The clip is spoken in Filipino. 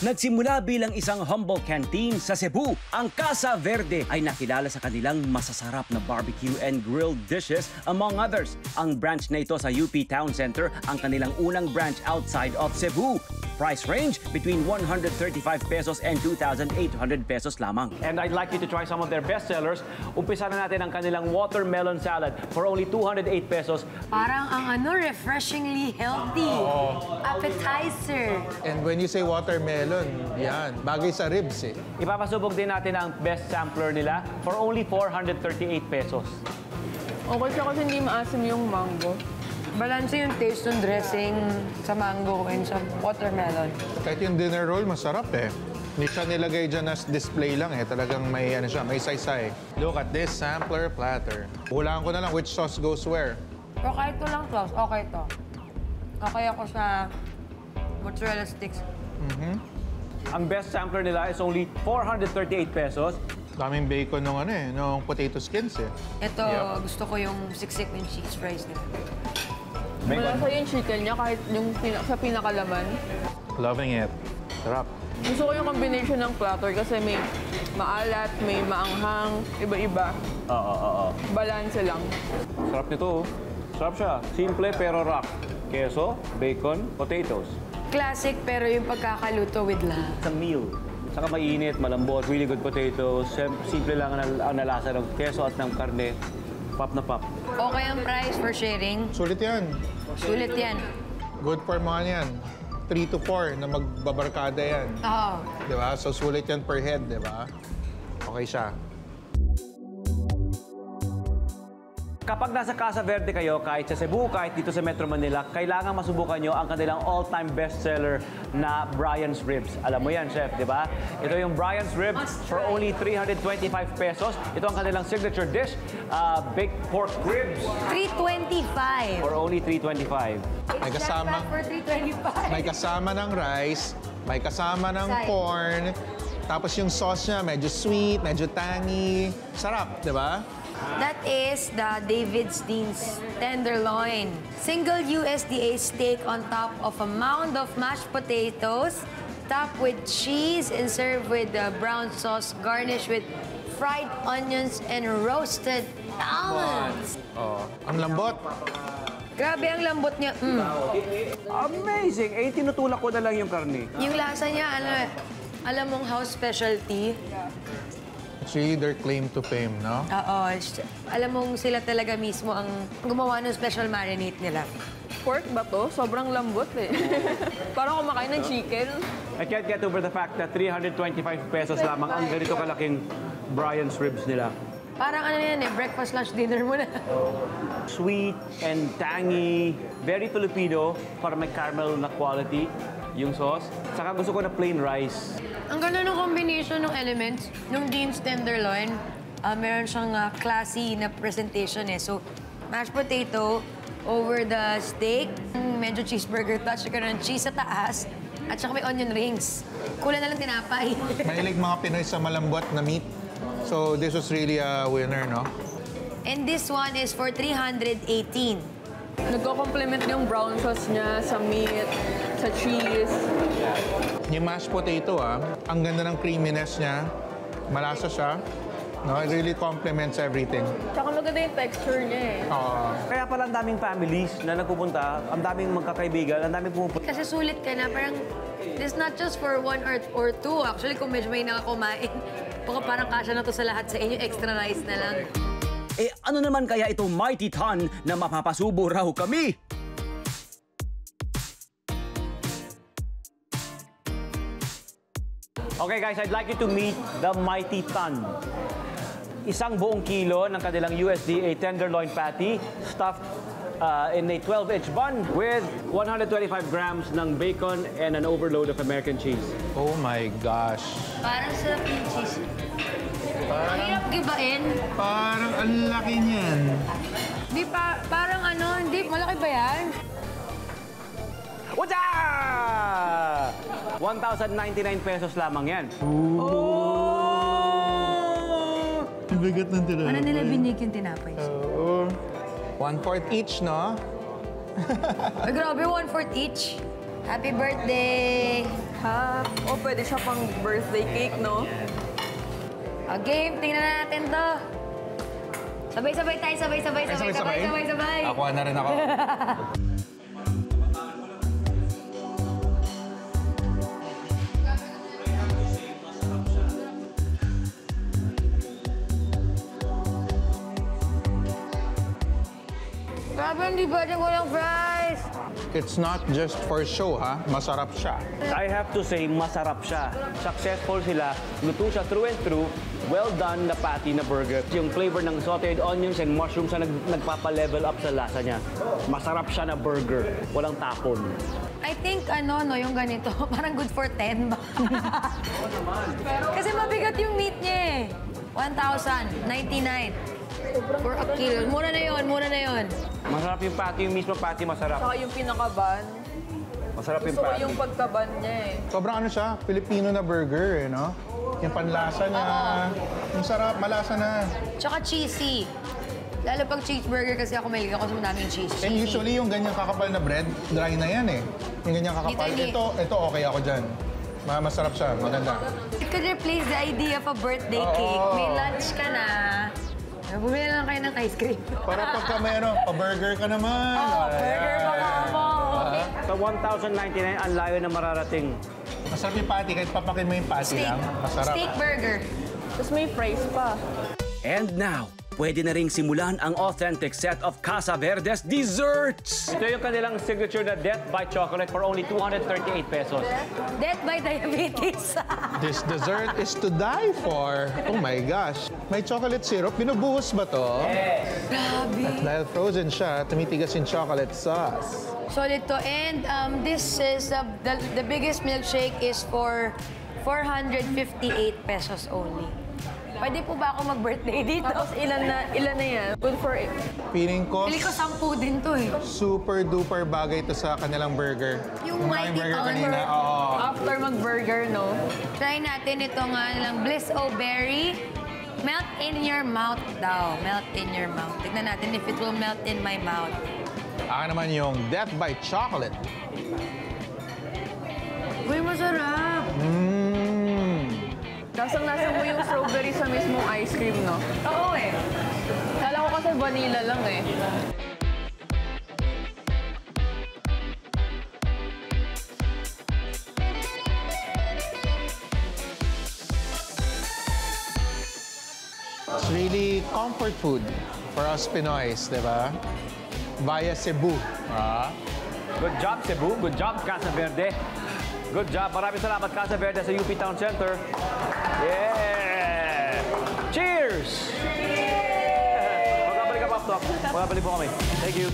Nagsimula bilang isang humble canteen sa Cebu, ang Casa Verde ay nakilala sa kanilang masasarap na barbecue and grilled dishes among others. Ang branch na ito sa UP Town Center ang kanilang unang branch outside of Cebu. Price range between 135 pesos and 2,800 pesos lamang. And I'd like you to try some of their best sellers. Umpisa na natin ang kanilang watermelon salad for only 208 pesos. Parang ang ano, refreshingly healthy. Appetizer. And when you say watermelon, yan, bagay sa ribs eh. Ipapasubok din natin ang best sampler nila for only 438 pesos. Okay siya kasi hindi maasim yung mango. Balanse yung taste ng dressing sa mango and sa watermelon. Kahit yung dinner roll, masarap eh. Hindi siya nilagay dyan as display lang eh. Talagang may ano siya, may saysay. Look at this sampler platter. Hulaan ko na lang which sauce goes where. Pero kahit ito lang sauce, okay to. Okay ako sa mozzarella sticks. Ang best sampler nila is only 438 pesos. Daming bacon nung ano eh, nung potato skins eh. Ito, Yep. gusto ko yung siksik ng cheese fries nila. Malasa yung chicken niya kahit yung pina- sa pinakalaman. Loving it. Sarap. Gusto ko yung combination ng platter kasi may maalat, may maanghang, iba-iba. Oo, oo, oo. Balanse lang. Sarap nito. oh. Sarap siya. Simple pero rock. Keso, bacon, potatoes. Classic pero yung pagkakaluto with love. It's a meal. Saka mainit, malambot, really good potatoes. Sim- Simple lang ang, ang nalasa ng keso at ng karne. Pop na pop. Okay ang price for sharing. Sulit yan. Sulit yan. Good for mga yan. 3 to 4 na magbabarkada yan. Oo. Di ba? So sulit yan per head, di ba? Okay siya. Kapag nasa Casa Verde kayo, kahit sa Cebu, kahit dito sa Metro Manila, kailangan masubukan nyo ang kanilang all-time bestseller na Brian's Ribs. Alam mo yan, Chef, di ba? Ito yung Brian's Ribs for only 325 pesos. Ito ang kanilang signature dish, uh, baked pork ribs 325. for only 325. May kasama, for 325. may kasama ng rice, may kasama ng Side. corn, tapos yung sauce niya medyo sweet, medyo tangy. Sarap, di ba? That is the David's Dean's tenderloin. Single USDA steak on top of a mound of mashed potatoes, topped with cheese and served with the brown sauce, garnished with fried onions and roasted almonds. Oh, ang lambot. Grabe ang lambot niya. Mm. Amazing! Eh, tinutulak ko na lang yung karne. Yung lasa niya, ano, alam mong house specialty. It's really their claim to fame, no? Oo. Alam mong sila talaga mismo ang gumawa ng special marinade nila. Pork ba to? Sobrang lambot eh. Parang kumakain ng chicken. I can't get over the fact that 325 pesos lamang ang ganito kalaking Brian's Ribs nila. Parang ano yan eh, breakfast, lunch, dinner mo na. sweet and tangy, very Filipino para may caramel na quality yung sauce. Saka gusto ko na plain rice. Ang ganda ng combination ng elements. Nung Dean's Tenderloin, ah, meron siyang ah, classy na presentation eh. So, mashed potato over the steak, medyo cheeseburger touch, saka ng cheese sa taas, at saka may onion rings. Kulang na lang tinapay. Mahilig mga Pinoy sa malambot na meat. So this was really a winner, no? And this one is for 318. Nagko-complement yung brown sauce niya sa meat, sa cheese. Yung mashed potato, ah, ang ganda ng creaminess niya. Malasa siya. No, it really complements everything. Tsaka maganda yung texture niya eh. Oo. Kaya pala ang daming families na nagpupunta, ang daming magkakaibigan, ang daming pumupunta. Kasi sulit ka na, parang this not just for one or, or two. Actually, kung medyo may nakakumain, baka parang kasya na to sa lahat sa inyo, extra rice na lang. Eh ano naman kaya ito mighty ton na mapapasubo raw kami? Okay guys, I'd like you to meet the Mighty Ton. Isang buong kilo ng kanilang USDA tenderloin patty stuffed uh, in a 12-inch bun with 125 grams ng bacon and an overload of American cheese. Oh my gosh. Parang sarap yung cheese. Ang hirap gibain. Parang ang laki niyan. Di pa, parang ano, hindi, malaki ba yan? What's 1,099 pesos lamang yan. Bigat ng tira. Ano nila binig yung tinapay? Oo. One-fourth each, no? Ay, grabe, one-fourth each. Happy birthday! Ha? O, pwede siya pang birthday cake, no? O, game, tingnan na natin to. Sabay-sabay tayo, sabay-sabay, Ay, sabay-sabay, sabay-sabay. Ako na rin ako. Grabe, hindi pwede walang fries. It's not just for show, ha? Masarap siya. I have to say, masarap siya. Successful sila. Luto siya through and through. Well done na patty na burger. Yung flavor ng sauteed onions and mushrooms na nag, nagpapa-level up sa lasa niya. Masarap siya na burger. Walang tapon. I think ano, no, yung ganito, parang good for 10 ba? Kasi mabigat yung meat niya eh. 1,099 for a kilo. Mura na yon, mura na yon. Masarap yung patty. Yung mismo patty masarap. Saka yung pinakaban. Masarap yung Gusto ko patty. yung pagkaban niya eh. Sobrang ano siya, Filipino na burger, eh, no? Yung panlasa niya. Yung sarap, malasa na. Tsaka cheesy. Lalo pag cheeseburger kasi ako mahilig ako sa madaming cheese. And Cheesy. usually yung ganyang kakapal na bread, dry na yan eh. Yung ganyang kakapal. Dito, hindi. Ito, ito okay ako dyan. Ma- Masarap siya, maganda. It could replace the idea of a birthday cake. May lunch ka na. Bumili na lang kayo ng ice cream. Para pagka meron, pa-burger ka naman. Oh, burger pa ka mo. Sa 1,099, ang layo na mararating. Masarap yung patty, kahit papakin mo yung patty Steak. lang. Masarap. Steak burger. Tapos may fries pa. And now, pwede na ring simulan ang authentic set of Casa Verde's desserts! Ito yung kanilang signature na Death by Chocolate for only 238 pesos. Death by diabetes. This dessert is to die for. Oh my gosh. May chocolate syrup. Binubuhos ba to? Grabe. Dahil frozen siya, tumitigas yung chocolate sauce. Solid to. And um, this is, uh, the, the biggest milkshake is for 458 pesos only. Pwede po ba ako mag-birthday dito? Tapos ilan na, ilan na yan? Good for it. Feeling ko, Pili ko sampu din to eh. super duper bagay to sa kanilang burger. Yung Kumain mighty burger honor. kanina. Oo. After mag-burger, no? Try natin ito nga lang, Bliss O Berry. Melt in your mouth daw. Melt in your mouth. Tignan natin if it will melt in my mouth. Ako naman yung Death by Chocolate. Uy, masarap. Mmm. Lasang-lasa mo yung strawberry sa mismong ice cream, no? Oo eh. Kala ko kasi vanilla lang eh. It's really comfort food for us Pinoys, di ba? Via Cebu. Ah. Good job, Cebu. Good job, Casa Verde. Good job. Maraming salamat, Casa Verde sa UP Town Center. Yeah! Cheers! Cheers! Magkabalik ka, Pop Top. Magkabalik po kami. Thank you.